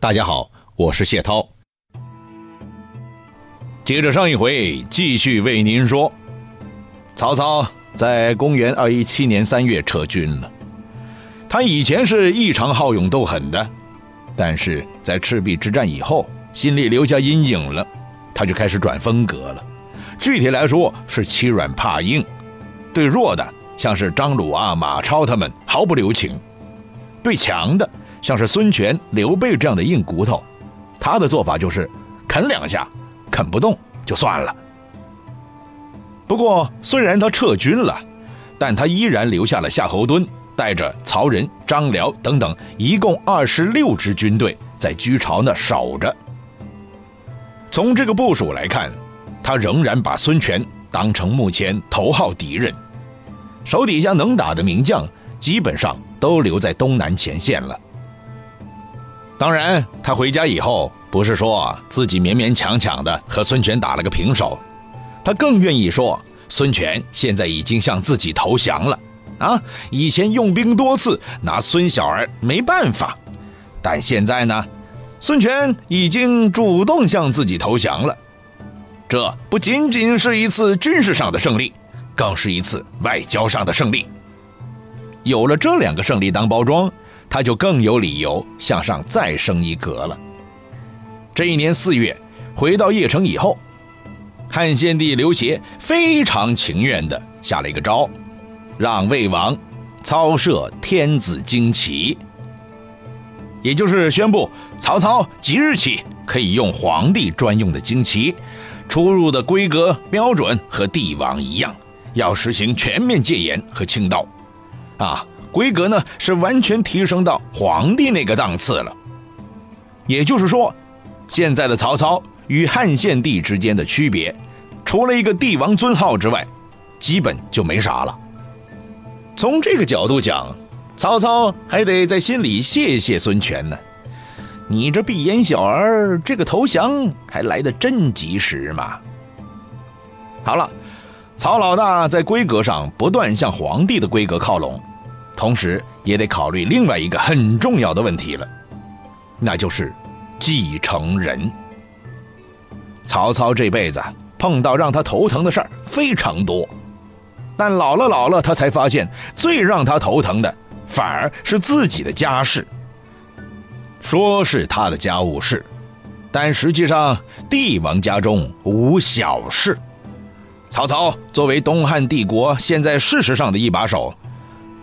大家好，我是谢涛。接着上一回，继续为您说，曹操在公元二一七年三月撤军了。他以前是异常好勇斗狠的，但是在赤壁之战以后，心里留下阴影了，他就开始转风格了。具体来说是欺软怕硬，对弱的像是张鲁啊、马超他们毫不留情，对强的。像是孙权、刘备这样的硬骨头，他的做法就是啃两下，啃不动就算了。不过，虽然他撤军了，但他依然留下了夏侯惇带着曹仁、张辽等等一共二十六支军队在居巢那守着。从这个部署来看，他仍然把孙权当成目前头号敌人，手底下能打的名将基本上都留在东南前线了。当然，他回家以后不是说自己勉勉强强的和孙权打了个平手，他更愿意说孙权现在已经向自己投降了。啊，以前用兵多次，拿孙小儿没办法，但现在呢，孙权已经主动向自己投降了。这不仅仅是一次军事上的胜利，更是一次外交上的胜利。有了这两个胜利当包装。他就更有理由向上再升一格了。这一年四月，回到邺城以后，汉献帝刘协非常情愿的下了一个诏，让魏王操设天子旌旗，也就是宣布曹操即日起可以用皇帝专用的旌旗，出入的规格标准和帝王一样，要实行全面戒严和清道，啊。规格呢是完全提升到皇帝那个档次了，也就是说，现在的曹操与汉献帝之间的区别，除了一个帝王尊号之外，基本就没啥了。从这个角度讲，曹操还得在心里谢谢孙权呢。你这闭眼小儿，这个投降还来得真及时嘛！好了，曹老大在规格上不断向皇帝的规格靠拢。同时，也得考虑另外一个很重要的问题了，那就是继承人。曹操这辈子碰到让他头疼的事儿非常多，但老了老了，他才发现最让他头疼的反而是自己的家事。说是他的家务事，但实际上帝王家中无小事。曹操作为东汉帝国现在事实上的一把手。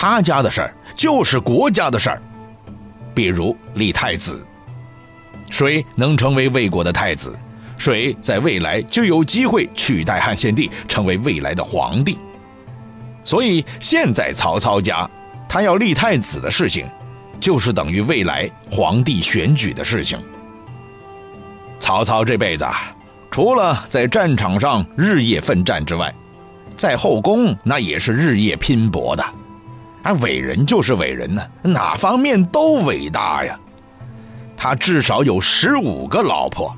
他家的事儿就是国家的事儿，比如立太子，谁能成为魏国的太子，谁在未来就有机会取代汉献帝成为未来的皇帝。所以现在曹操家他要立太子的事情，就是等于未来皇帝选举的事情。曹操这辈子啊，除了在战场上日夜奋战之外，在后宫那也是日夜拼搏的。啊，伟人就是伟人呢，哪方面都伟大呀。他至少有十五个老婆，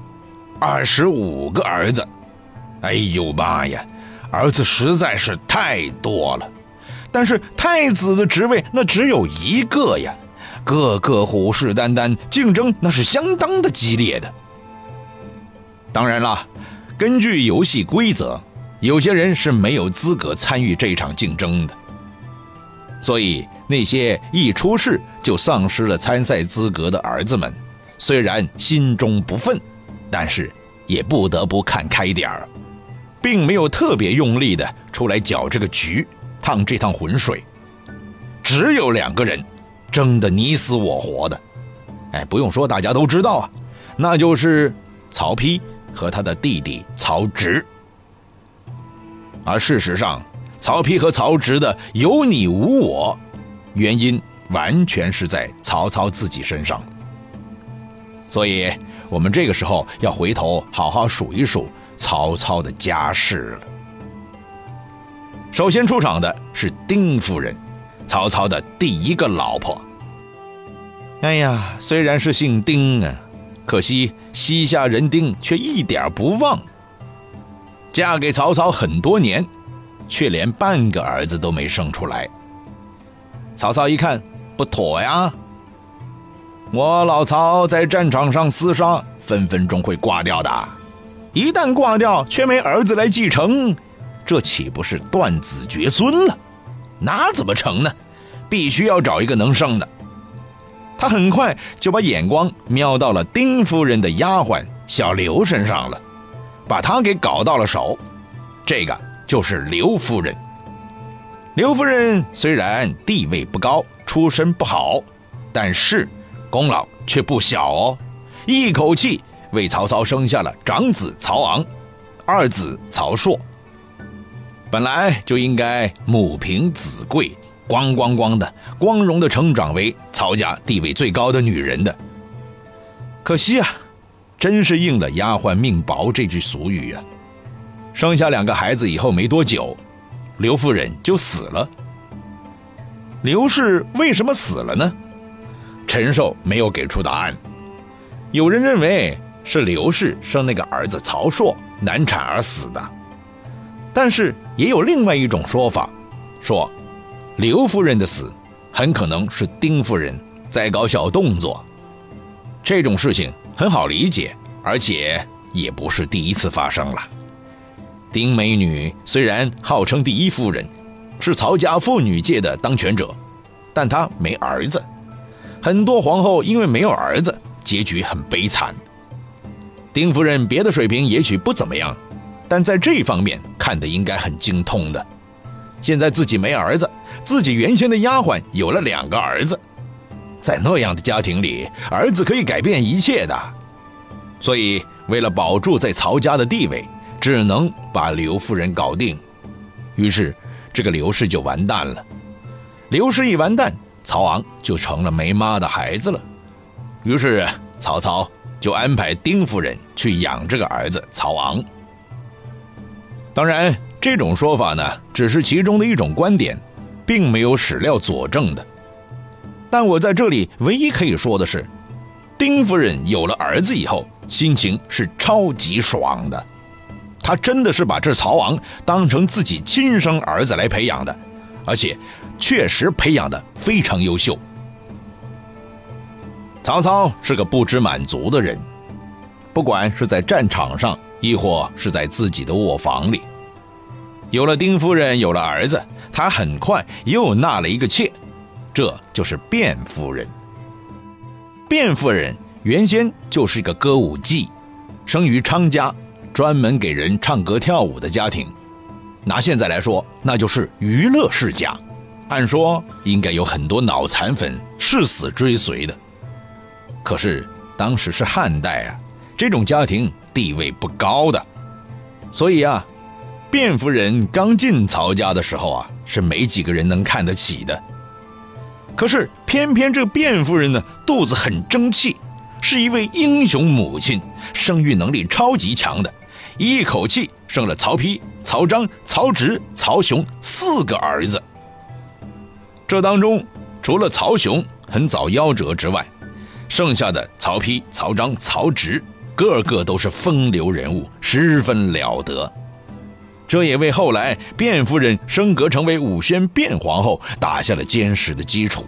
二十五个儿子。哎呦妈呀，儿子实在是太多了。但是太子的职位那只有一个呀，个个虎视眈眈，竞争那是相当的激烈的。当然了，根据游戏规则，有些人是没有资格参与这场竞争的。所以，那些一出世就丧失了参赛资格的儿子们，虽然心中不忿，但是也不得不看开点儿，并没有特别用力的出来搅这个局、趟这趟浑水。只有两个人争得你死我活的，哎，不用说，大家都知道啊，那就是曹丕和他的弟弟曹植。而事实上，曹丕和曹植的有你无我，原因完全是在曹操自己身上。所以，我们这个时候要回头好好数一数曹操的家世了。首先出场的是丁夫人，曹操的第一个老婆。哎呀，虽然是姓丁啊，可惜膝下人丁却一点不忘。嫁给曹操很多年。却连半个儿子都没生出来。曹操一看不妥呀，我老曹在战场上厮杀，分分钟会挂掉的。一旦挂掉，却没儿子来继承，这岂不是断子绝孙了？那怎么成呢？必须要找一个能生的。他很快就把眼光瞄到了丁夫人的丫鬟小刘身上了，把她给搞到了手。这个就是刘夫人。刘夫人虽然地位不高，出身不好，但是功劳却不小哦，一口气。为曹操生下了长子曹昂，二子曹硕。本来就应该母凭子贵，咣咣咣的光荣的成长为曹家地位最高的女人的。可惜啊，真是应了“丫鬟命薄”这句俗语啊！生下两个孩子以后没多久，刘夫人就死了。刘氏为什么死了呢？陈寿没有给出答案。有人认为。是刘氏生那个儿子曹硕难产而死的，但是也有另外一种说法，说刘夫人的死很可能是丁夫人在搞小动作。这种事情很好理解，而且也不是第一次发生了。丁美女虽然号称第一夫人，是曹家妇女界的当权者，但她没儿子。很多皇后因为没有儿子，结局很悲惨。丁夫人别的水平也许不怎么样，但在这方面看的应该很精通的。现在自己没儿子，自己原先的丫鬟有了两个儿子，在那样的家庭里，儿子可以改变一切的。所以为了保住在曹家的地位，只能把刘夫人搞定。于是这个刘氏就完蛋了。刘氏一完蛋，曹昂就成了没妈的孩子了。于是曹操。就安排丁夫人去养这个儿子曹昂。当然，这种说法呢，只是其中的一种观点，并没有史料佐证的。但我在这里唯一可以说的是，丁夫人有了儿子以后，心情是超级爽的。他真的是把这曹昂当成自己亲生儿子来培养的，而且确实培养的非常优秀。曹操是个不知满足的人，不管是在战场上，亦或是在自己的卧房里，有了丁夫人，有了儿子，他很快又纳了一个妾，这就是卞夫人。卞夫人原先就是一个歌舞伎，生于昌家，专门给人唱歌跳舞的家庭，拿现在来说，那就是娱乐世家，按说应该有很多脑残粉誓死追随的。可是当时是汉代啊，这种家庭地位不高的，所以啊，卞夫人刚进曹家的时候啊，是没几个人能看得起的。可是偏偏这卞夫人呢，肚子很争气，是一位英雄母亲，生育能力超级强的，一口气生了曹丕、曹彰、曹植、曹雄四个儿子。这当中，除了曹雄很早夭折之外，剩下的曹丕、曹彰、曹植，个个都是风流人物，十分了得。这也为后来卞夫人升格成为武宣卞皇后打下了坚实的基础。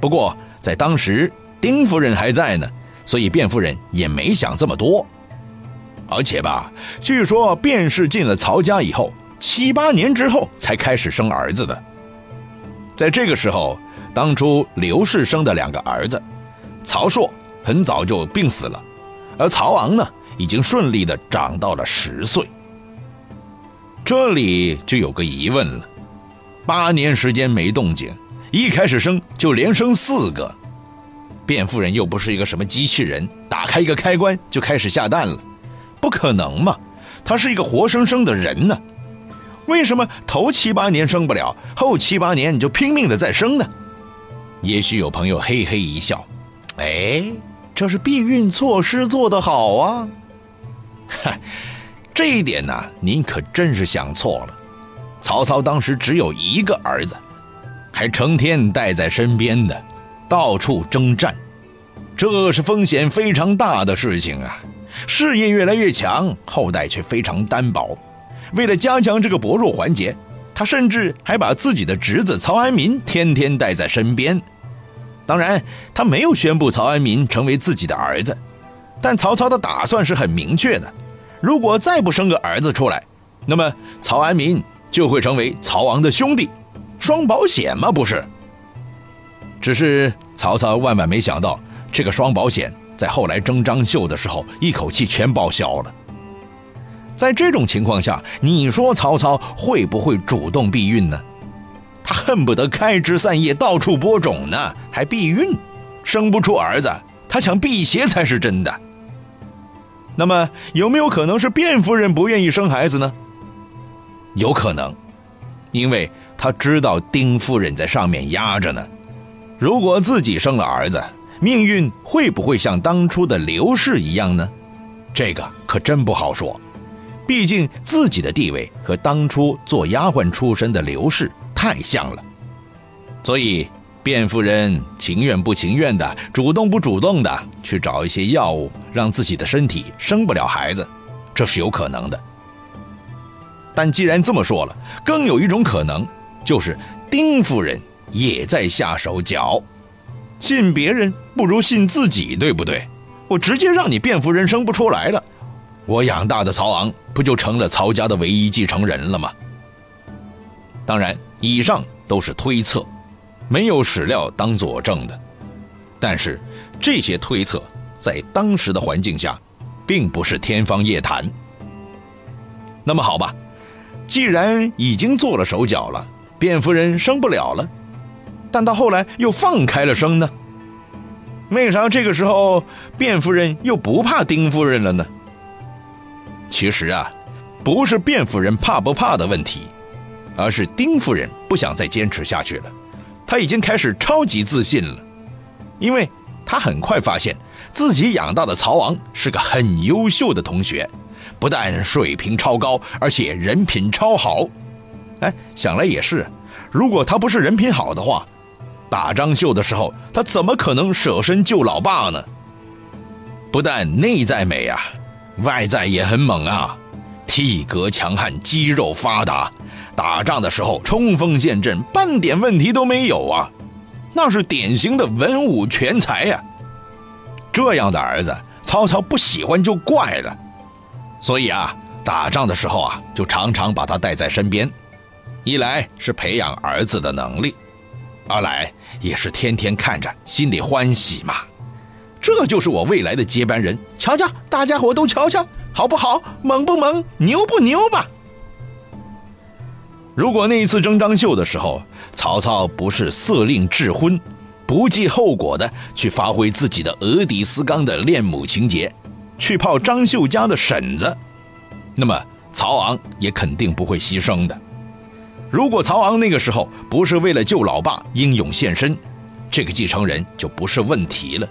不过在当时，丁夫人还在呢，所以卞夫人也没想这么多。而且吧，据说卞氏进了曹家以后，七八年之后才开始生儿子的。在这个时候，当初刘氏生的两个儿子。曹硕很早就病死了，而曹昂呢，已经顺利的长到了十岁。这里就有个疑问了：八年时间没动静，一开始生就连生四个，卞夫人又不是一个什么机器人，打开一个开关就开始下蛋了，不可能嘛？他是一个活生生的人呢，为什么头七八年生不了，后七八年你就拼命的在生呢？也许有朋友嘿嘿一笑。哎，这是避孕措施做得好啊！哈，这一点呢，您可真是想错了。曹操当时只有一个儿子，还成天带在身边的，到处征战，这是风险非常大的事情啊！事业越来越强，后代却非常单薄。为了加强这个薄弱环节，他甚至还把自己的侄子曹安民天天带在身边。当然，他没有宣布曹安民成为自己的儿子，但曹操的打算是很明确的：如果再不生个儿子出来，那么曹安民就会成为曹王的兄弟，双保险嘛，不是？只是曹操万万没想到，这个双保险在后来争张绣的时候，一口气全报销了。在这种情况下，你说曹操会不会主动避孕呢？他恨不得开枝散叶，到处播种呢，还避孕，生不出儿子，他想辟邪才是真的。那么有没有可能是卞夫人不愿意生孩子呢？有可能，因为他知道丁夫人在上面压着呢。如果自己生了儿子，命运会不会像当初的刘氏一样呢？这个可真不好说。毕竟自己的地位和当初做丫鬟出身的刘氏太像了，所以卞夫人情愿不情愿的，主动不主动的去找一些药物，让自己的身体生不了孩子，这是有可能的。但既然这么说了，更有一种可能，就是丁夫人也在下手脚，信别人不如信自己，对不对？我直接让你卞夫人生不出来了。我养大的曹昂不就成了曹家的唯一继承人了吗？当然，以上都是推测，没有史料当佐证的。但是，这些推测在当时的环境下，并不是天方夜谭。那么好吧，既然已经做了手脚了，卞夫人生不了了，但到后来又放开了生呢？为啥这个时候卞夫人又不怕丁夫人了呢？其实啊，不是卞夫人怕不怕的问题，而是丁夫人不想再坚持下去了。她已经开始超级自信了，因为她很快发现自己养大的曹昂是个很优秀的同学，不但水平超高，而且人品超好。哎，想来也是，如果他不是人品好的话，打张绣的时候他怎么可能舍身救老爸呢？不但内在美啊。外在也很猛啊，体格强悍，肌肉发达，打仗的时候冲锋陷阵，半点问题都没有啊，那是典型的文武全才呀。这样的儿子，曹操不喜欢就怪了，所以啊，打仗的时候啊，就常常把他带在身边，一来是培养儿子的能力，二来也是天天看着心里欢喜嘛。这就是我未来的接班人，瞧瞧，大家伙都瞧瞧，好不好？猛不猛？牛不牛吧？如果那一次征张绣的时候，曹操不是色令智昏，不计后果的去发挥自己的俄狄斯纲的恋母情节，去泡张绣家的婶子，那么曹昂也肯定不会牺牲的。如果曹昂那个时候不是为了救老爸英勇献身，这个继承人就不是问题了。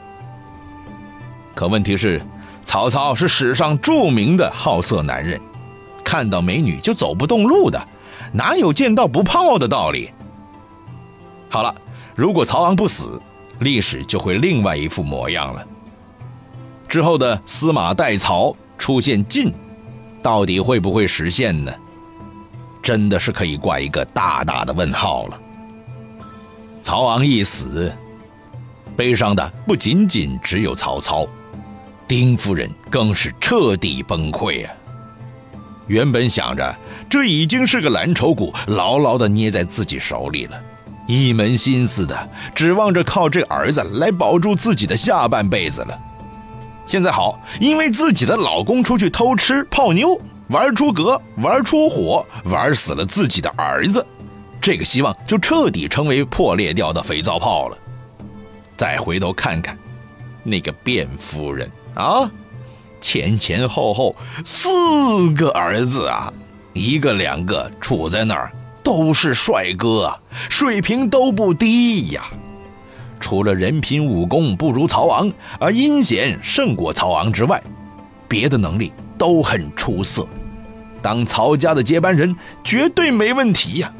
可问题是，曹操是史上著名的好色男人，看到美女就走不动路的，哪有见到不泡的道理？好了，如果曹昂不死，历史就会另外一副模样了。之后的司马代曹出现晋，到底会不会实现呢？真的是可以挂一个大大的问号了。曹昂一死，悲伤的不仅仅只有曹操。丁夫人更是彻底崩溃啊！原本想着这已经是个蓝筹股，牢牢的捏在自己手里了，一门心思的指望着靠这儿子来保住自己的下半辈子了。现在好，因为自己的老公出去偷吃泡妞，玩出格，玩出火，玩死了自己的儿子，这个希望就彻底成为破裂掉的肥皂泡了。再回头看看，那个卞夫人。啊，前前后后四个儿子啊，一个两个处在那儿都是帅哥，水平都不低呀。除了人品武功不如曹昂，而阴险胜过曹昂之外，别的能力都很出色。当曹家的接班人绝对没问题呀。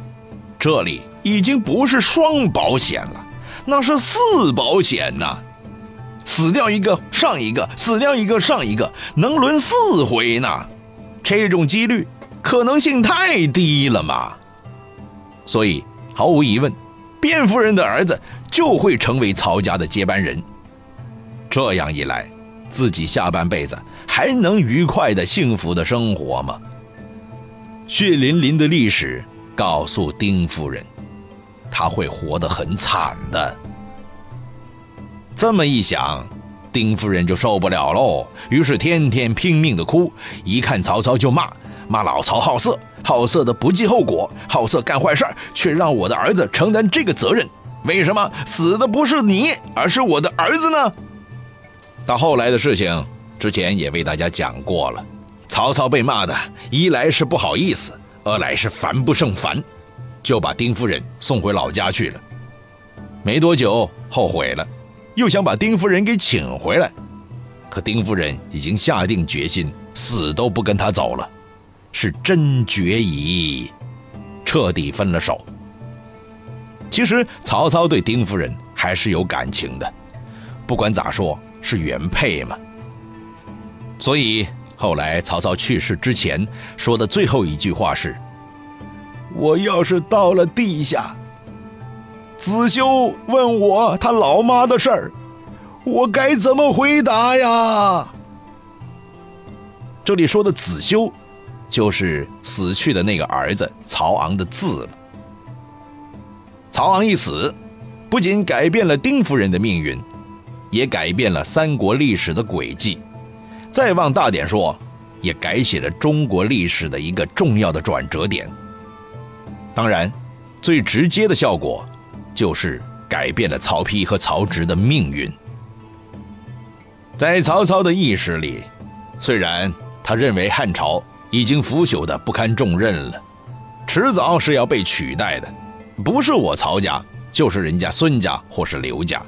这里已经不是双保险了，那是四保险呐。死掉一个上一个，死掉一个上一个，能轮四回呢？这种几率可能性太低了嘛。所以毫无疑问，卞夫人的儿子就会成为曹家的接班人。这样一来，自己下半辈子还能愉快的、幸福的生活吗？血淋淋的历史告诉丁夫人，她会活得很惨的。这么一想，丁夫人就受不了喽，于是天天拼命的哭，一看曹操就骂，骂老曹好色，好色的不计后果，好色干坏事却让我的儿子承担这个责任，为什么死的不是你，而是我的儿子呢？到后来的事情，之前也为大家讲过了。曹操被骂的，一来是不好意思，二来是烦不胜烦，就把丁夫人送回老家去了。没多久，后悔了，又想把丁夫人给请回来，可丁夫人已经下定决心，死都不跟他走了，是真决意，彻底分了手。其实曹操对丁夫人还是有感情的，不管咋说。是原配嘛？所以后来曹操去世之前说的最后一句话是：“我要是到了地下，子修问我他老妈的事儿，我该怎么回答呀？”这里说的子修，就是死去的那个儿子曹昂的字了。曹昂一死，不仅改变了丁夫人的命运。也改变了三国历史的轨迹，再往大点说，也改写了中国历史的一个重要的转折点。当然，最直接的效果，就是改变了曹丕和曹植的命运。在曹操的意识里，虽然他认为汉朝已经腐朽的不堪重任了，迟早是要被取代的，不是我曹家，就是人家孙家或是刘家。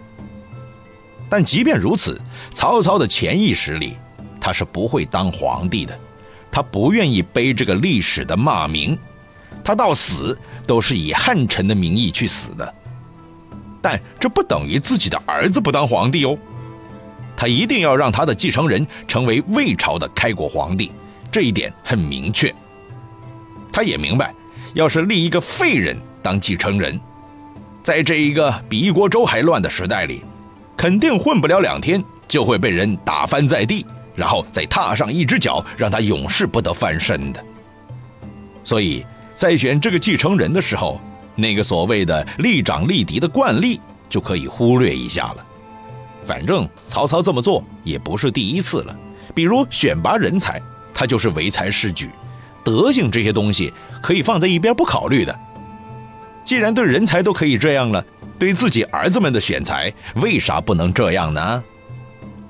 但即便如此，曹操的潜意识里，他是不会当皇帝的，他不愿意背这个历史的骂名，他到死都是以汉臣的名义去死的。但这不等于自己的儿子不当皇帝哦，他一定要让他的继承人成为魏朝的开国皇帝，这一点很明确。他也明白，要是立一个废人当继承人，在这一个比一锅粥还乱的时代里。肯定混不了两天，就会被人打翻在地，然后再踏上一只脚，让他永世不得翻身的。所以在选这个继承人的时候，那个所谓的立长立嫡的惯例就可以忽略一下了。反正曹操这么做也不是第一次了。比如选拔人才，他就是唯才是举，德行这些东西可以放在一边不考虑的。既然对人才都可以这样了。对自己儿子们的选材，为啥不能这样呢？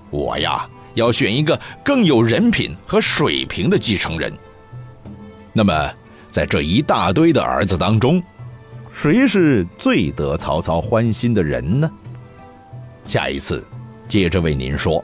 我呀，要选一个更有人品和水平的继承人。那么，在这一大堆的儿子当中，谁是最得曹操欢心的人呢？下一次，接着为您说。